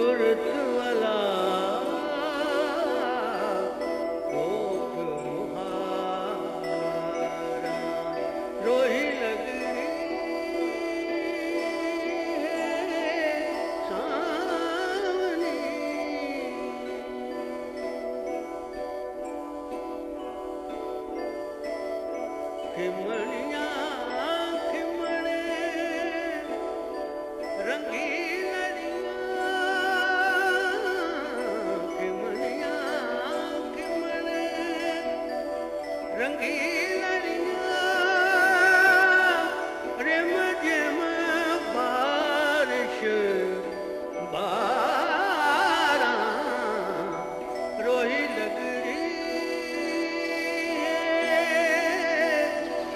所有人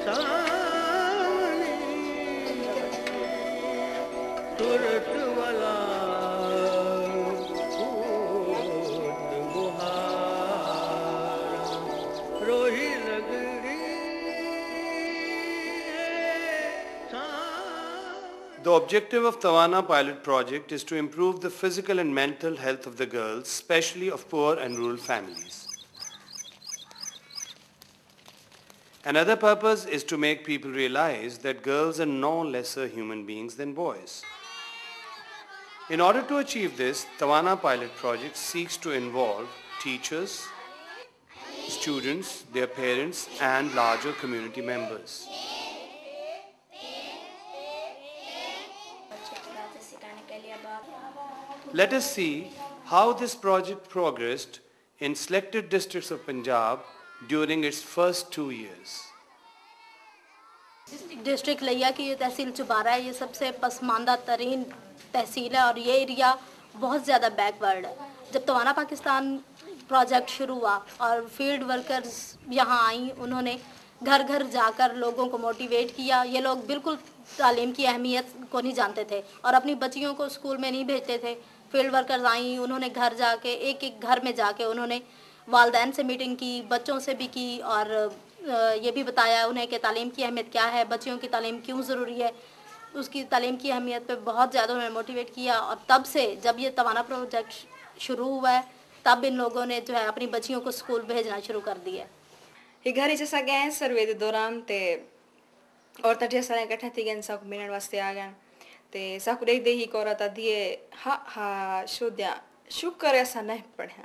The objective of Tawana pilot project is to improve the physical and mental health of the girls, especially of poor and rural families. Another purpose is to make people realize that girls are no lesser human beings than boys. In order to achieve this, Tawana Pilot Project seeks to involve teachers, students, their parents and larger community members. Let us see how this project progressed in selected districts of Punjab during its first two years. District لیا کی یہ تحصیل چپارہ ہے، یہ سب سے پسماندہ ترین تحصیل ہے اور یہ ایریا بہت زیادہ بیک ورڈ ہے۔ جب توانا پاکستان پروجیکٹ شروع ہوا اور فیلڈ ورکرز یہاں آئیں، انہوں نے گھر گھر جا کر لوگوں کو موٹیویٹ کیا۔ یہ لوگ بالکل تعلیم کی اہمیت کو نہیں جانتے تھے اور اپنی بچیوں کو اسکول میں نہیں بھیجتے تھے۔ فیلڈ ورکرز آئیں، انہوں نے گھر جا کے، ایک ایک گھر میں جا کے انہوں نے والدین سے میٹنگ کی، بچوں سے بھی کی اور یہ بھی بتایا انہیں کہ تعلیم کی اہمیت کیا ہے، بچیوں کی تعلیم کیوں ضروری ہے؟ اس کی تعلیم کی اہمیت پہ بہت زیادہ انہیں موٹیویٹ کیا اور تب سے جب یہ توانا پروجیکٹ شروع ہوا ہے، تب ان لوگوں نے جو ہے اپنی بچیوں کو اسکول بھیجنا شروع کر دیا ہے۔ یہ گھر جیسا گئے سروے دے دوران تے ਔਰਤਾਂ ਢੇਰ ਸਾਰੀਆਂ ਇਕੱਠੀਆਂ ਥੀਗੀਆਂ ਸਭ ਮਿਲਣ ਵਾਸਤੇ ਆ ਗਏ ਤੇ ਸਾਕੁਰੇ ਦੇ ਹੀ ਕੋਰਤਾ ਦੀਏ ਹਾ ਹਾ ਸ਼ੁਧਿਆ شکر ایسا نہیں پڑھیں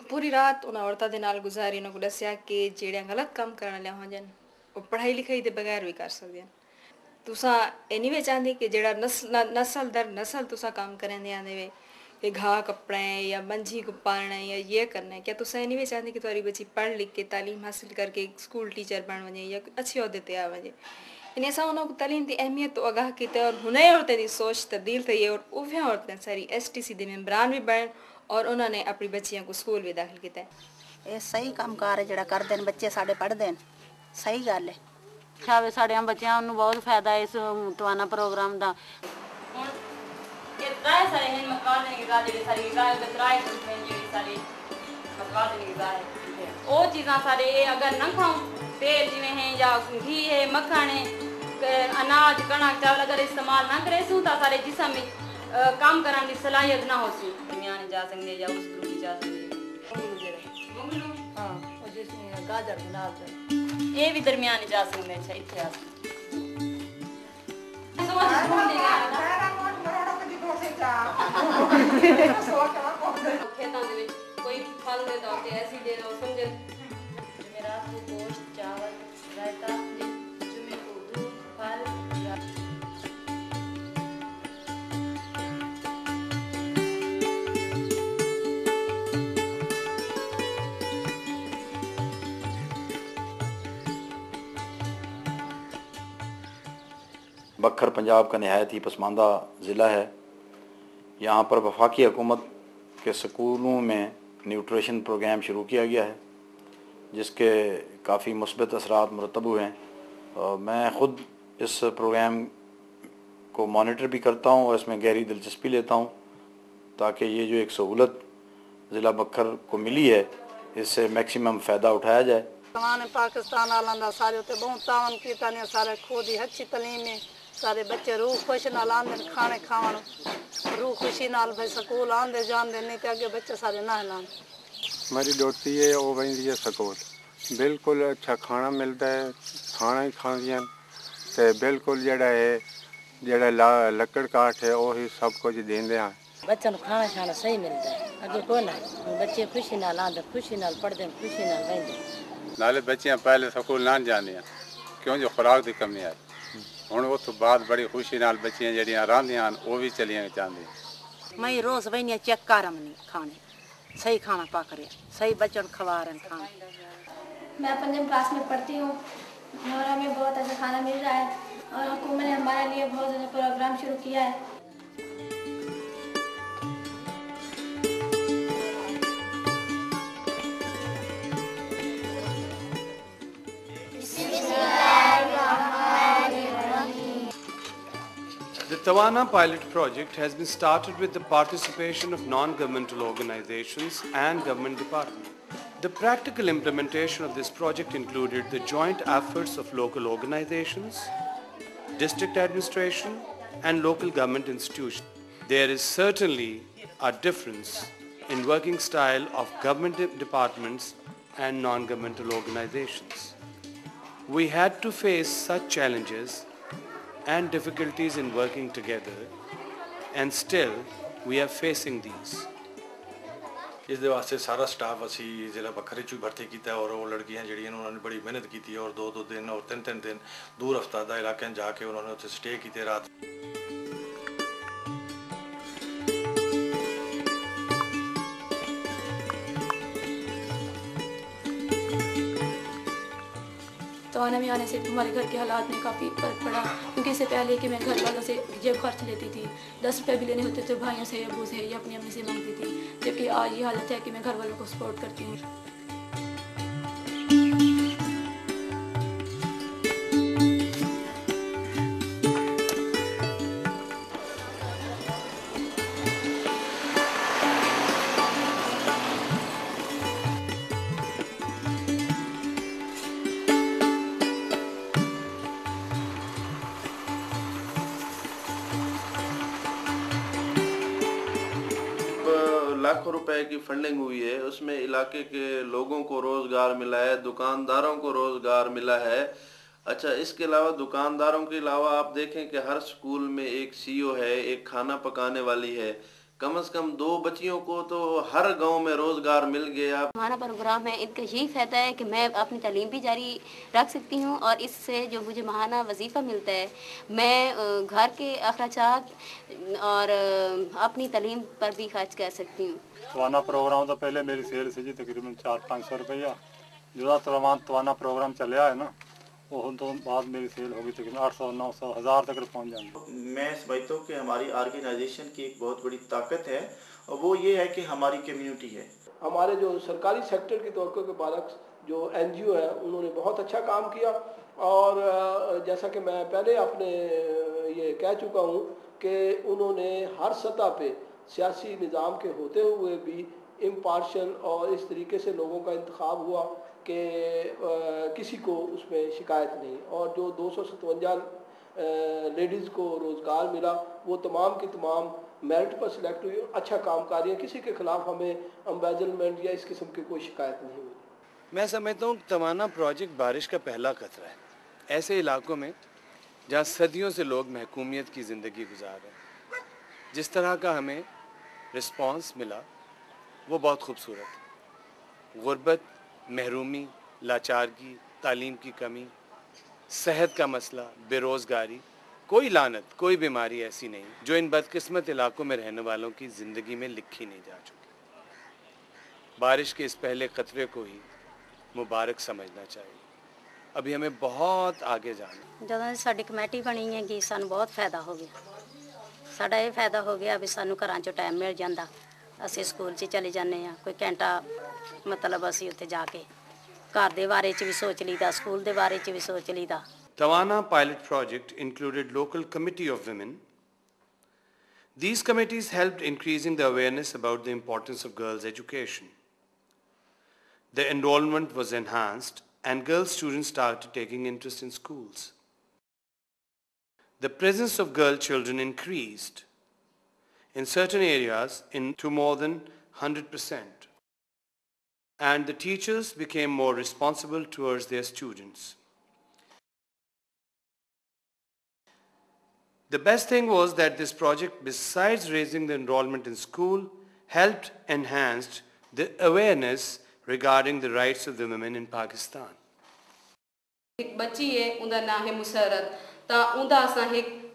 ਪੂਰੀ ਰਾਤ ਉਹਨਾਂ ਔਰਤਾਂ ਦੇ ਨਾਲ ਗੁਜ਼ਾਰੀ ਉਹਨਾਂ ਨੂੰ ਦੱਸਿਆ ਕਿ ਜਿਹੜੀਆਂ ਗਲਤ ਕੰਮ ਕਰਨ ਵਾਲੀਆਂ ਹੋ ਜਾਣ ਉਹ ਪੜ੍ਹਾਈ ਲਿਖਾਈ ਦੇ ਬਗੈਰ ਵੀ ਕਰ ਸਕਦੇ ਸਕਦੀਆਂ ਤੁਸੀਂ ਇਹ ਨਹੀਂ ਚਾਹੁੰਦੇ ਕਿ ਜਿਹੜਾ ਨਸਲ ਦਰ ਨਸਲ ਤੁਸੀਂ ਕੰਮ ਕਰਨ ਦੇ ਆਂਦੇ ਵੇ یہ گھا کپڑیں یا منجھی کو پالنا یا یہ کرنا ہے کیا تو سہنی بھی چاہتے کہ تاری بچی پڑھ لکھ کے تعلیم حاصل کر کے اسکول ٹیچر بن وجے یا اچھے عہدے تے آ وجے یعنی اسا انہوں کو تعلیم دی اہمیت تو آگاہ کیتے اور ہنے عورتیں دی سوچ تبدیل تھی اور اوے عورتیں ساری ایس ٹی سی دے ممبران بھی بن اور انہوں نے اپنی بچیاں کو سکول بھی داخل کیتا ہے۔ یہ صحیح کام کار ہے جڑا کر دین بچے ساڈے پڑھ دین۔ صحیح گل ہے۔ شاوے ساڈے بچیاں انہوں بہت فائدہ ہے اس توانا پروگرام دا۔ كتراي صالحين مطلوعات انقضاء جڑی ساری غذا کتراي صالحین جڑی ساری مطلوعات انقضاء ہے او چیزاں سارے اگر نہ کھاؤں تیل جویں ہیں یا گھی ہے مکھن ہے اناج کنک چاول اگر استعمال نہ کرے سو تا سارے جسم میں کام کرن کی صلاحیت نہ ہو سی میاں جا سکنے یا اس کی جا سکنے منگلو بھی درمیان جا سکنے چاہیے اتھے اس کھیتوں بکھر پنجاب کا نہایت ہی پسماندہ ضلع ہے یہاں پر وفاقی حکومت کے سکولوں میں نیوٹریشن پروگرام شروع کیا گیا ہے، جس کے کافی مثبت اثرات مرتب ہوئے ہیں۔ میں خود اس پروگرام کو مانیٹر بھی کرتا ہوں اور اس میں گہری دلچسپی لیتا ہوں، تاکہ یہ جو ایک سہولت ضلع بکھر کو ملی ہے، اس سے میکسیمم فائدہ اٹھایا جائے۔ پاکستان آلندہ سارے ہوتے بہت تعاون کی تانے سارے خود ہی اچھی تعلیم سارے بچے روح خوش نال آندے کھانے کھاؤن روح خوشی نال بھائی سکول آندے جاندے نہیں تے اگے بچے سارے نہ لان ہماری ڈوٹی ہے او ویندی ہے سکول۔ بالکل اچھا کھانا ملتا ہے کھانا ہی کھاندیاں تے بالکل جڑا ہے جڑا لکڑ کاٹ ہے وہی سب کچھ دیندے ہیں بچوں کو کھانا شانا صحیح ملتا ہے۔ اگے کوئی نہ بچے خوشی نال آندے خوشی نال پڑھدے خوشی نال ویندے نالے بچیاں پہلے سکول نہ جاندیاں کیوں جو خوراک دی کمی آئی ਹੁਣ ਉਸ ਤੋਂ ਬਾਅਦ ਬੜੀ ਖੁਸ਼ੀ ਨਾਲ ਬੱਚੀਆਂ ਜਿਹੜੀਆਂ ਰਾਂਦੀਆਂ ਹਨ ਉਹ ਵੀ ਚਲੀਆਂ ਜਾਂਦੀਆਂ। ਮੈਂ ਰੋਜ਼ ਬਈਆਂ ਚੈੱਕ ਕਰਾਂ ਨਹੀਂ ਖਾਣੇ। ਸਹੀ ਖਾਣਾ ਪਕ ਰਿਹਾ ਸਹੀ ਬੱਚਨ میں پنجم کلاس میں پڑھتی ہوں اور ہمیں بہت اچھا کھانا مل رہا ہے اور حکومت نے ہمارے لیے بہت زیادہ پروگرام شروع کیا ہے The Tawana pilot project has been started with the participation of non-governmental organizations and government departments. The practical implementation of this project included the joint efforts of local organizations, district administration and local government institutions. There is certainly a difference in working style of government de- departments and non-governmental organizations. We had to face such challenges and difficulties in working together, and still we are facing these. ਇਸ ਦੇ ਵਾਸਤੇ ਸਾਰਾ staff ਅਸੀਂ ਜ਼ਿਲ੍ਹਾ ਬੱਖਰੇ 'ਚ ਭਰਤੀ ਕੀਤਾ ਔਰ ਉਹ ਲੜਕੀਆਂ ਜਿਹੜੀਆਂ ਉਹਨਾਂ ਨੇ ਬੜੀ ਮਿਹਨਤ ਕੀਤੀ ਔਰ ਦੋ ਦੋ ਦਿਨ ਔਰ ਤਿੰਨ ਤਿੰਨ ਦਿਨ ਦੂਰ ਹਫਤਾਦਾ ਇਲਾਕਿਆਂ 'ਚ ਜਾ ਕੇ ਉਹਨਾਂ ਨੇ ਉੱਥੇ ਸਟੇ ਕੀਤੇ ਰਾਤ کورونا میں آنے سے ہمارے گھر کے حالات میں کافی فرق پڑا۔ کیونکہ اس سے پہلے کہ میں گھر والوں سے جیب خرچ لیتی تھی، دس روپے بھی لینے ہوتے تھے بھائیوں سے ابو سے یا اپنی امی سے مانگتی تھی۔ جبکہ آج یہ حالت ہے کہ میں گھر والوں کو سپورٹ کرتی ہوں۔ لاکھوں روپے کی فنڈنگ ہوئی ہے، اس میں علاقے کے لوگوں کو روزگار ملا ہے، دکانداروں کو روزگار ملا ہے۔ اچھا اس کے علاوہ دکانداروں کے علاوہ آپ دیکھیں کہ ہر سکول میں ایک سی او ہے، ایک کھانا پکانے والی ہے۔ کم از کم دو بچیوں کو تو ہر گاؤں میں روزگار مل گیا۔ ہمارا پروگرام ہے ان کا یہی فائدہ ہے کہ میں اپنی تعلیم بھی جاری رکھ سکتی ہوں اور اس سے جو مجھے ماہانہ وظیفہ ملتا ہے میں گھر کے اخراجات اور اپنی تعلیم پر بھی خرچ کر سکتی ہوں۔ توانا پروگرام تو پہلے میری سیل سے جی تقریباً چار پانچ سو روپیہ۔ جو توانا پروگرام چلے ہے نا وہ ہم تو بعد میری سیل ہوگی تقریباً آٹھ سو نو سو ہزار تک پہنچ جائیں گے۔ میں سمجھتا ہوں کہ ہماری آرگنائزیشن کی ایک بہت بڑی طاقت ہے اور وہ یہ ہے کہ ہماری کمیونٹی ہے۔ ہمارے جو سرکاری سیکٹر کی توقع کے برعکس جو این جی او ہے انہوں نے بہت اچھا کام کیا اور جیسا کہ میں پہلے اپنے یہ کہہ چکا ہوں کہ انہوں نے ہر سطح پہ سیاسی نظام کے ہوتے ہوئے بھی امپارشل اور اس طریقے سے لوگوں کا انتخاب ہوا۔ کہ کسی کو اس میں شکایت نہیں۔ اور جو دو سو ستونجا لیڈیز کو روزگار ملا، وہ تمام کی تمام میرٹ پر سلیکٹ ہوئی اچھا کام کر رہی ہیں۔ کسی کے خلاف ہمیں امبیزلمنٹ یا اس قسم کی کوئی شکایت نہیں ہوئی۔ میں سمجھتا ہوں توانا پروجیکٹ بارش کا پہلا قطرہ ہے۔ ایسے علاقوں میں جہاں صدیوں سے لوگ محکومیت کی زندگی گزار رہے ہیں، جس طرح کا ہمیں رسپانس ملا، وہ بہت خوبصورت غربت محرومی، لاچارگی، تعلیم کی کمی، صحت کا مسئلہ بے روزگاری کوئی لانت کوئی بیماری ایسی نہیں جو ان بدقسمت علاقوں میں رہنے والوں کی زندگی میں لکھی نہیں جا چکی۔ بارش کے اس پہلے قطرے کو ہی مبارک سمجھنا چاہیے۔ ابھی ہمیں بہت آگے جانا جدوں ساری کمیٹی بنی ہے کہ سانو بہت فائدہ ہو گیا۔ ساڈا یہ فائدہ ہو گیا ابھی سانو گھر چ ٹائم مل جاندہ ਅਸੀਂ ਸਕੂਲ 'ਚ ਚਲੇ ਜਾਂਦੇ ਆ ਕੋਈ ਘੰਟਾ ਮਤਲਬ ਅਸੀਂ ਉੱਥੇ ਜਾ ਕੇ ਘਰ ਦੇ ਬਾਰੇ 'ਚ ਵੀ ਸੋਚ ਲਈਦਾ ਸਕੂਲ ਦੇ ਬਾਰੇ 'ਚ ਵੀ ਸੋਚ ਲਈਦਾ Tawana pilot project included local committee of women. These committees helped increasing the awareness about the importance of girls' education. The enrollment was enhanced and girl students started taking interest in schools. The presence of girl children increased in certain areas into more than 100%. And the teachers became more responsible towards their students. The best thing was that this project, besides raising the enrollment in school, helped enhance the awareness regarding the rights of the women in Pakistan.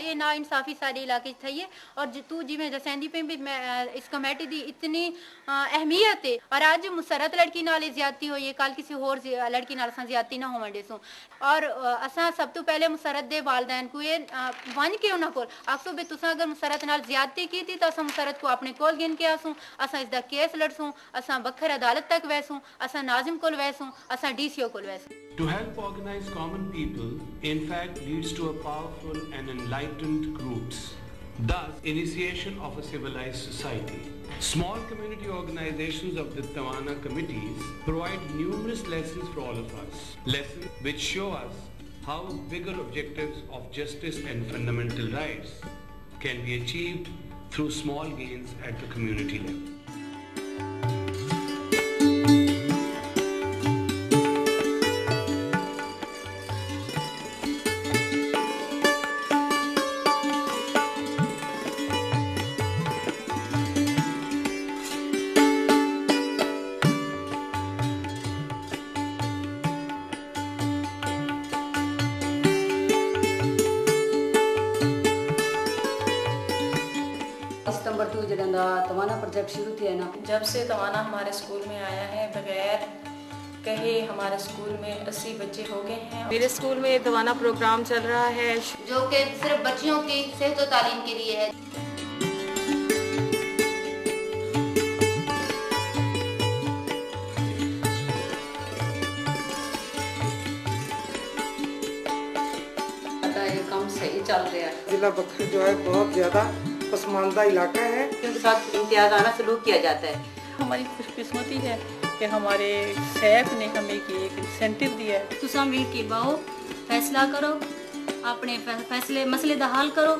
یہ نا انصافی سارے علاقے تھا یہ اور تو جی میں جسیندی پہ بھی اس کمیٹی دی اتنی اہمیت ہے۔ اور آج مسرت لڑکی نالے زیادتی ہو یہ کال کسی اور لڑکی نالے زیادتی نہ ہو ہون سو اور اساں سب تو پہلے مسرت دے والدین کو یہ ون کے انہاں کول۔ اکسو بے تساں اگر مسرت نال زیادتی کی تھی تو اساں مسرت کو اپنے کول گن کے آسوں۔ اساں اس دا کیس لڑ لڑسوں۔ اساں بکھر عدالت تک ویسوں۔ اساں نازم کول ویسوں۔ اساں ڈی سیو او کول ویسوں۔ To help organize common people, in fact, leads to a powerful and enlightened enlightened groups. Thus, initiation of a civilized society. Small community organizations of the Tawana committees provide numerous lessons for all of us. Lessons which show us how bigger objectives of justice and fundamental rights can be achieved through small gains at the community level. جب شروع کیا نا۔ جب سے توانا ہمارے school میں آیا ہے بغیر کہے ہمارے سکول میں اسی بچے ہو گئے ہیں۔ میرے سکول میں توانا پروگرام چل رہا ہے۔ جو کہ صرف بچیوں کی صحت و تعلیم کے لیے ہے۔ کم سے ہی چل رہا ہے۔ ضلع بکر جو ہے بہت زیادہ پسماندہ علاقہ ہے۔ ان کے ساتھ امتیازانہ سلوک کیا جاتا ہے۔ ہماری خوش قسمتی ہے کہ ہمارے سیف نے ہمیں کی ایک انسینٹیو دیا ہے۔ تو مل کے باؤ فیصلہ کرو اپنے فیصلے مسئلے دہال کرو۔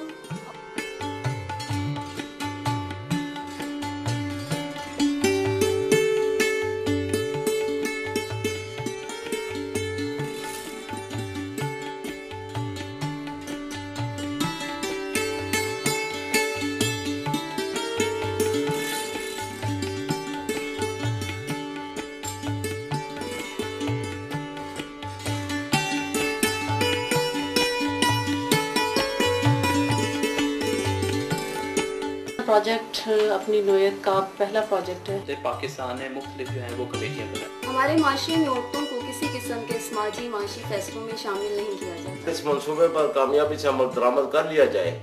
پروجیکٹ اپنی نوعیت کا پہلا پروجیکٹ ہے پاکستان میں مختلف جو ہیں وہ کمیٹیاں بنائیں ہمارے معاشرے میں عورتوں کو کسی قسم کے سماجی معاشی فیصلوں میں شامل نہیں کیا جاتا اس منصوبے پر کامیابی سے عمل درآمد کر لیا جائے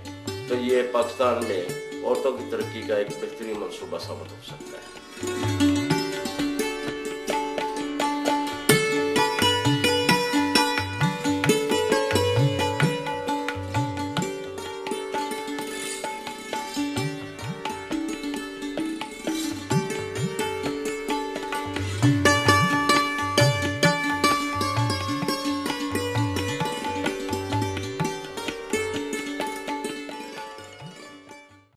تو یہ پاکستان میں عورتوں کی ترقی کا ایک بہترین منصوبہ ثابت ہو سکتا ہے